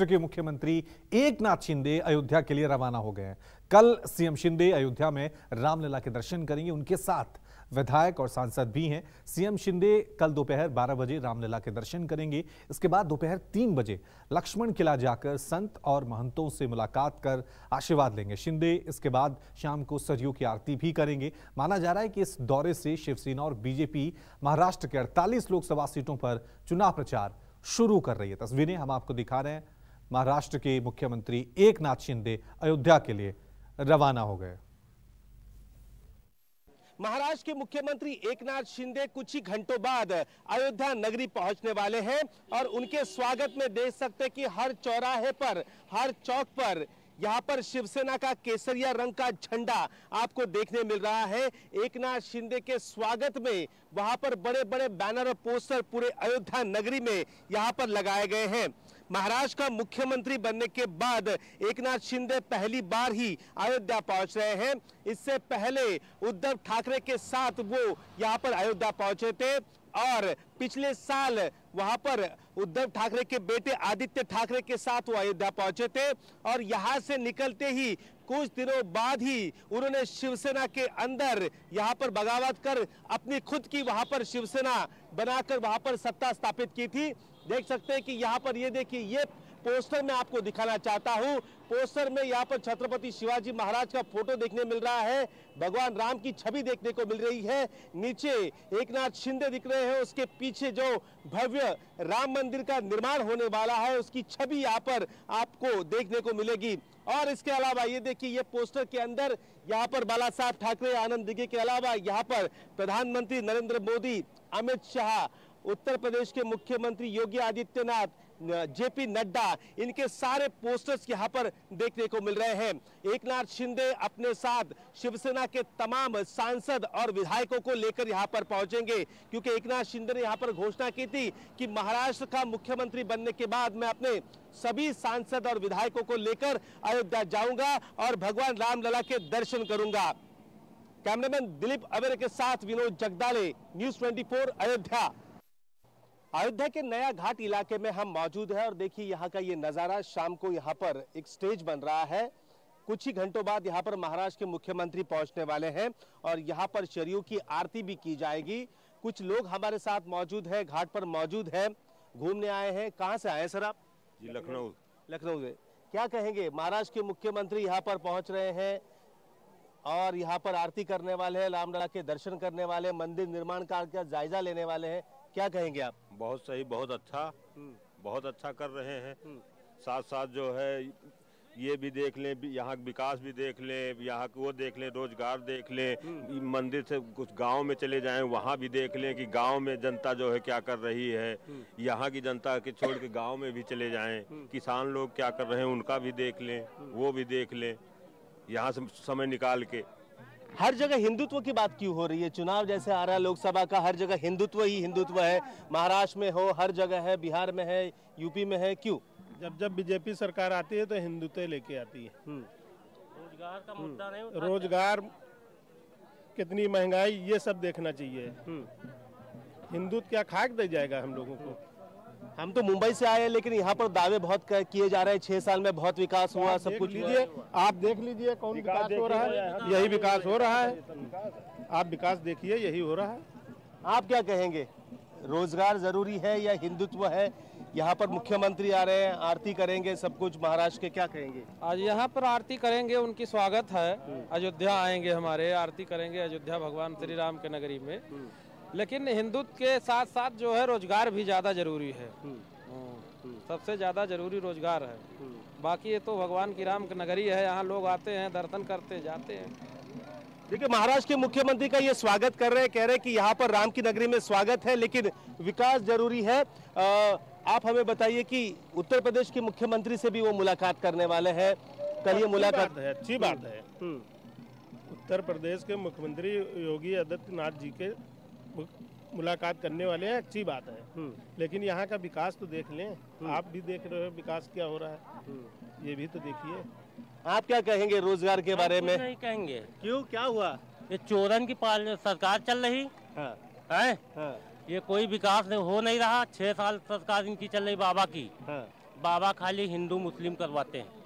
महाराष्ट्र के मुख्यमंत्री एक नाथ शिंदे अयोध्या के लिए रवाना हो गए हैं। कल सीएम शिंदे अयोध्या में रामलला के दर्शन करेंगे। उनके साथ विधायक और सांसद भी हैं। सीएम शिंदे कल दोपहर 12 बजे रामलला के दर्शन करेंगे। इसके बाद दोपहर तीन बजे लक्ष्मण किला जाकर संत और महंतों से मुलाकात कर आशीर्वाद लेंगे शिंदे। इसके बाद शाम को सरयू की आरती भी करेंगे। माना जा रहा है कि इस दौरे से शिवसेना और बीजेपी महाराष्ट्र के 48 लोकसभा सीटों पर चुनाव प्रचार शुरू कर रही है। तस्वीरें हम आपको दिखा रहे हैं। महाराष्ट्र के मुख्यमंत्री एक नाथ शिंदे अयोध्या के लिए रवाना हो गए। महाराष्ट्र के मुख्यमंत्री एकनाथ शिंदे कुछ ही घंटों बाद अयोध्या नगरी पहुँचने वाले हैं और उनके स्वागत में देख सकते हैं कि हर चौराहे पर, हर चौक पर यहाँ पर शिवसेना का केसरिया रंग का झंडा आपको देखने मिल रहा है। एकनाथ शिंदे के स्वागत में वहाँ पर बड़े बड़े बैनर और पोस्टर पूरे अयोध्या नगरी में यहाँ पर लगाए गए हैं। महाराष्ट्र का मुख्यमंत्री बनने के बाद एकनाथ शिंदे पहली बार ही अयोध्या पहुँच रहे हैं। इससे पहले उद्धव ठाकरे के साथ वो यहाँ पर अयोध्या पहुँचे थे और पिछले साल वहाँ पर उद्धव ठाकरे के बेटे आदित्य ठाकरे के साथ वो अयोध्या पहुँचे थे और यहाँ से निकलते ही कुछ दिनों बाद ही उन्होंने शिवसेना के अंदर यहाँ पर बगावत कर अपनी खुद की वहाँ पर शिवसेना बनाकर वहाँ पर सत्ता स्थापित की थी। देख सकते हैं कि यहाँ पर ये देखिए, ये पोस्टर मैं आपको दिखाना चाहता हूँ। पोस्टर में यहाँ पर छत्रपति शिवाजी महाराज का फ़ोटो देखने मिल रहा है। भगवान राम की छवि देखने को मिल रही है। नीचे एक नाथ शिंदे दिख रहे हैं, उसके पीछे जो भव्य राम मंदिर का निर्माण होने वाला है, उसकी छवि यहाँ पर आपको देखने को मिलेगी। और इसके अलावा ये देखिए ये पोस्टर के अंदर यहाँ पर बाला साहब ठाकरे, आनंद दिघे के अलावा यहाँ पर प्रधानमंत्री नरेंद्र मोदी, अमित शाह, उत्तर प्रदेश के मुख्यमंत्री योगी आदित्यनाथ जेपी नड्डा, इनके सारे पोस्टर्स यहाँ पर देखने को मिल रहे हैं। एक नाथ शिंदे अपने साथ शिवसेना के तमाम सांसद और विधायकों को लेकर यहाँ पर पहुँचेंगे, क्योंकि एक शिंदे ने यहाँ पर घोषणा की थी कि महाराष्ट्र का मुख्यमंत्री बनने के बाद मैं अपने सभी सांसद और विधायकों को लेकर अयोध्या जाऊँगा और भगवान रामलला के दर्शन करूँगा। कैमरामैन दिलीप अवेरे के साथ विनोद जगदाले, न्यूज़ 24 अयोध्या। अयोध्या के नया घाट इलाके में हम मौजूद हैं और देखिए यहाँ का ये नज़ारा शाम को यहाँ पर एक स्टेज बन रहा है। कुछ ही घंटों बाद यहाँ पर महाराष्ट्र के मुख्यमंत्री पहुँचने वाले हैं और यहाँ पर शरीयों की आरती भी की जाएगी। कुछ लोग हमारे साथ मौजूद हैं घाट पर मौजूद हैं। घूमने आए हैं। कहाँ से आए सर आप? जी लखनऊ। लखनऊ से। क्या कहेंगे महाराष्ट्र के मुख्यमंत्री यहाँ पर पहुँच रहे हैं और यहाँ पर आरती करने वाले हैं रामलला के दर्शन करने वाले मंदिर निर्माण कार्य का जायजा लेने वाले हैं। क्या कहेंगे आप? बहुत सही बहुत अच्छा। बहुत अच्छा कर रहे हैं। साथ साथ जो है ये भी देख लें यहाँ विकास भी देख लें यहाँ वो देख लें रोज़गार देख लें मंदिर से कुछ गाँव में चले जाएँ वहाँ भी देख लें कि गाँव में जनता जो है क्या कर रही है। यहाँ की जनता के छोड़ के गाँव में भी चले जाएँ। किसान लोग क्या कर रहे हैं उनका भी देख लें वो भी देख लें। यहाँ से समय निकाल के। हर जगह हिंदुत्व की बात क्यों हो रही है? चुनाव जैसे आ रहा है लोकसभा का हर जगह हिंदुत्व ही हिंदुत्व है। महाराष्ट्र में हो हर जगह है बिहार में है यूपी में है क्यों? जब जब बीजेपी सरकार आती है तो हिंदुत्व लेके आती है। रोज़गार का मुद्दा नहीं रोज़गार कितनी महँगाई ये सब देखना चाहिए। हिंदुत्व क्या खाक दे जाएगा हम लोगों को? हम तो मुंबई से आए हैं लेकिन यहाँ पर दावे बहुत किए जा रहे हैं। छह साल में बहुत विकास हुआ सब कुछ लीजिए आप देख लीजिए कौन विकास हो रहा है। यही विकास हो रहा है। आप विकास देखिए यही हो रहा है। आप क्या कहेंगे? रोज़गार ज़रूरी है या हिंदुत्व है? यहाँ पर मुख्यमंत्री आ रहे हैं आरती करेंगे सब कुछ। महाराष्ट्र के क्या कहेंगे? आज यहाँ पर आरती करेंगे उनकी स्वागत है। अयोध्या आएँगे हमारे आरती करेंगे अयोध्या भगवान श्री राम के नगरी में। लेकिन हिंदुत्व के साथ साथ जो है रोज़गार भी ज़्यादा ज़रूरी है। हम्म। सबसे ज़्यादा ज़रूरी रोज़गार है। बाकी ये तो भगवान की राम नगरी है यहाँ लोग आते हैं दर्शन करते जाते हैं। देखिए महाराष्ट्र के मुख्यमंत्री का ये स्वागत कर रहे हैं कह रहे हैं कि यहाँ पर राम की नगरी में स्वागत है लेकिन विकास ज़रूरी है। अ, आप हमें बताइए कि उत्तर प्रदेश के मुख्यमंत्री से भी वो मुलाकात करने वाले हैं। कल ये मुलाकात है अच्छी बात है। उत्तर प्रदेश के मुख्यमंत्री योगी आदित्यनाथ जी के मुलाकात करने वाले हैं अच्छी बात है। लेकिन यहाँ का विकास तो देख लें। आप भी देख रहे हो विकास क्या हो रहा है। ये भी तो देखिए। आप क्या कहेंगे रोज़गार के बारे में? नहीं कहेंगे। क्यों? क्या हुआ? ये चोरन की पाल सरकार चल रही। हाँ, है? हाँ, ये कोई विकास नहीं हो नहीं रहा। छह साल सरकार इनकी चल रही बाबा की। हाँ, बाबा खाली हिंदू मुस्लिम करवाते हैं।